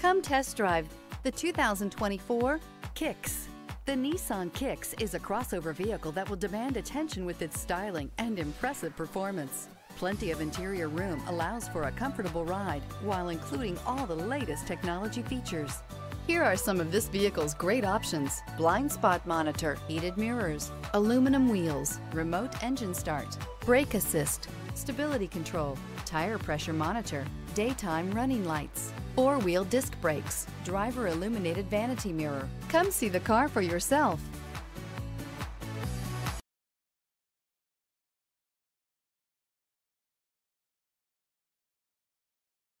Come test drive the 2024 Kicks. The Nissan Kicks is a crossover vehicle that will demand attention with its styling and impressive performance. Plenty of interior room allows for a comfortable ride while including all the latest technology features. Here are some of this vehicle's great options. Blind spot monitor, heated mirrors, aluminum wheels, remote engine start, brake assist, stability control, tire pressure monitor, daytime running lights, four-wheel disc brakes, driver illuminated vanity mirror. Come see the car for yourself.